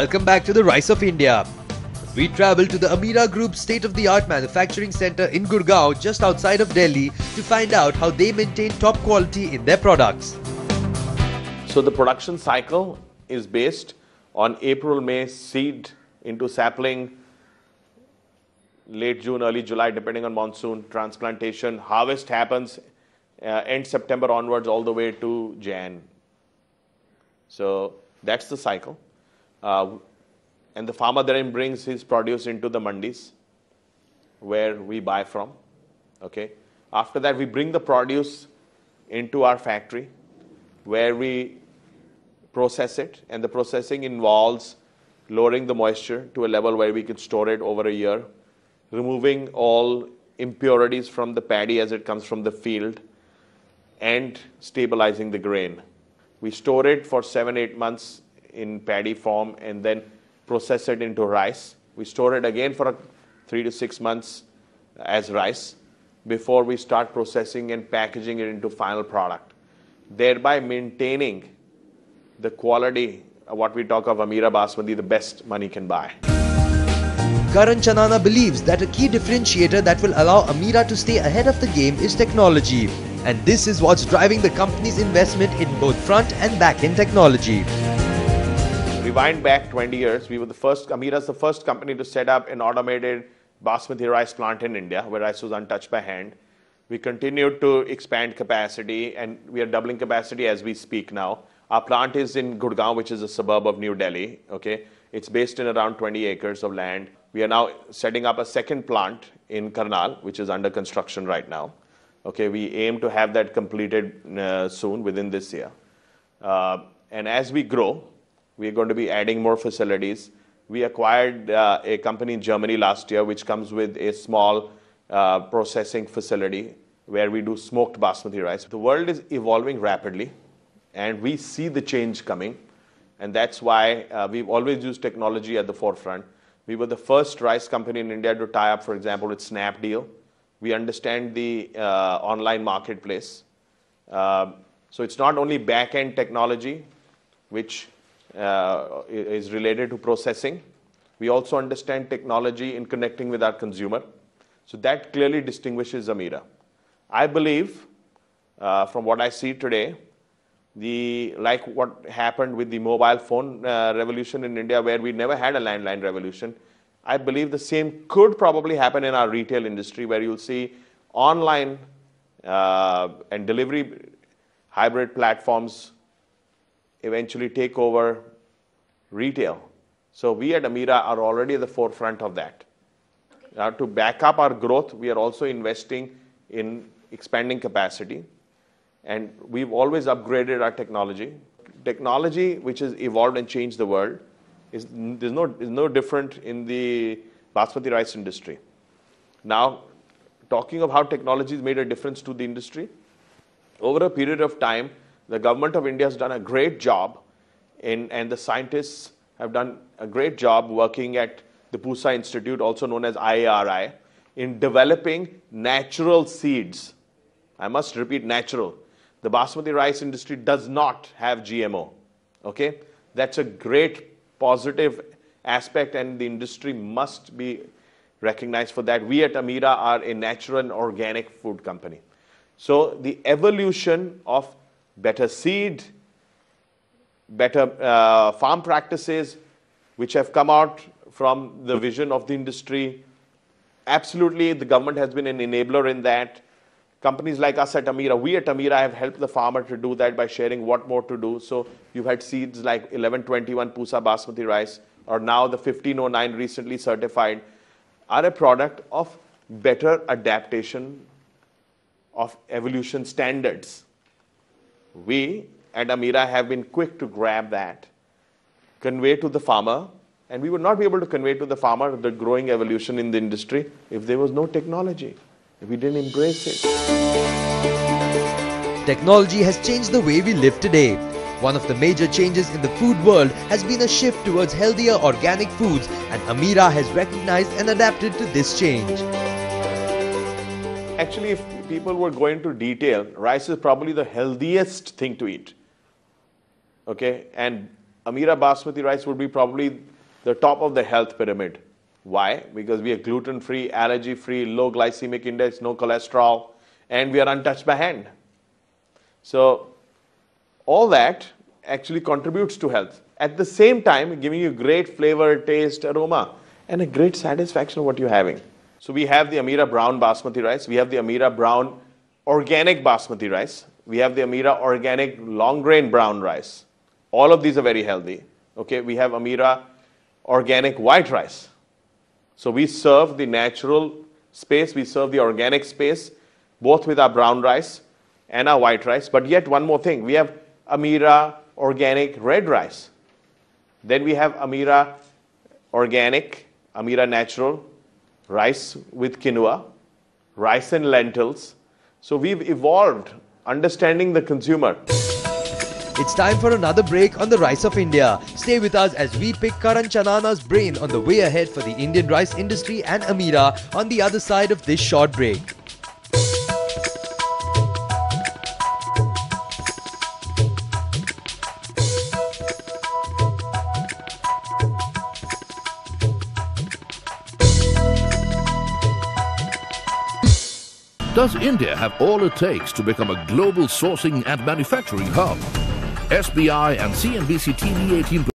Welcome back to the Rice of India. We travel to the Amira Group state-of-the-art manufacturing center in Gurgaon just outside of Delhi to find out how they maintain top quality in their products. So the production cycle is based on April, May seed into sapling, late June, early July, depending on monsoon, transplantation. Harvest happens uh, end September onwards all the way to Jan. So that's the cycle. Uh, and the farmer then brings his produce into the mandis where we buy from. Okay. After that, we bring the produce into our factory where we process it, and the processing involves lowering the moisture to a level where we can store it over a year, removing all impurities from the paddy as it comes from the field, and stabilizing the grain. We store it for seven, eight months in paddy form and then process it into rice. We store it again for three to six months as rice before we start processing and packaging it into final product, thereby maintaining the quality of what we talk of Amira Basmati, the best money can buy. Karan Chanana believes that a key differentiator that will allow Amira to stay ahead of the game is technology. And this is what's driving the company's investment in both front and back end technology. Rewind back 20 years, we were the first, Amira's the first company to set up an automated basmati rice plant in India where rice was untouched by hand. We continued to expand capacity and we are doubling capacity as we speak now. Our plant is in Gurgaon, which is a suburb of New Delhi. Okay, It's based in around 20 acres of land. We are now setting up a second plant in Karnal, which is under construction right now. Okay, we aim to have that completed uh, soon within this year. Uh, and as we grow, we are going to be adding more facilities. We acquired uh, a company in Germany last year, which comes with a small uh, processing facility where we do smoked basmati rice. The world is evolving rapidly and we see the change coming. And that's why uh, we've always used technology at the forefront. We were the first rice company in India to tie up, for example, with Snapdeal. We understand the online marketplace. So it's not only back-end technology, which uh, is related to processing. We also understand technology in connecting with our consumer. So that clearly distinguishes Amira. I believe, uh, from what I see today, the like what happened with the mobile phone uh, revolution in India, where we never had a landline revolution. I believe the same could probably happen in our retail industry, where you'll see online and delivery hybrid platforms eventually take over retail. So we at Amira are already at the forefront of that. Now, to back up our growth, we are also investing in expanding capacity and we've always upgraded our technology. Technology which has evolved and changed the world is there's no, is no different in the basmati rice industry. Now, talking of how technology has made a difference to the industry, over a period of time, the government of India has done a great job in, and the scientists have done a great job working at the Pusa Institute, also known as IARI, in developing natural seeds. I must repeat natural the basmati rice industry does not have GMO. Okay? That's a great positive aspect, and the industry must be recognized for that. We at Amira are a natural and organic food company. So the evolution of better seed, better uh, farm practices, which have come out from the vision of the industry, absolutely the government has been an enabler in that. Companies like us at Amira, we at Amira have helped the farmer to do that by sharing what more to do. So you've had seeds like 1121 Pusa Basmati rice, or now the 1509 recently certified, are a product of better adaptation of evolution standards. We at Amira have been quick to grab that, convey to the farmer, and we would not be able to convey to the farmer the growing evolution in the industry if there was no technology if we didn't embrace it. Technology has changed the way we live today. One of the major changes in the food world has been a shift towards healthier organic foods and Amira has recognized and adapted to this change. Actually, if people were going to detail, rice is probably the healthiest thing to eat. Okay, and Amira basmati rice would be probably the top of the health pyramid. Why? Because we are gluten free, allergy free, low glycemic index, no cholesterol, and we are untouched by hand. So, all that actually contributes to health. At the same time, giving you great flavor, taste, aroma, and a great satisfaction of what you're having. So, we have the Amira Brown basmati rice, we have the Amira Brown organic basmati rice, we have the Amira organic long grain brown rice. All of these are very healthy. Okay, we have Amira organic white rice. So we serve the natural space, we serve the organic space, both with our brown rice and our white rice. But yet, one more thing we have Amira organic red rice. Then we have Amira organic, Amira natural rice with quinoa, rice and lentils. So we've evolved understanding the consumer. It's time for another break on the Rice of India. Stay with us as we pick Karan Chanana's brain on the way ahead for the Indian rice industry and Amira on the other side of this short break. Does India have all it takes to become a global sourcing and manufacturing hub? SBI and CNBC TV 18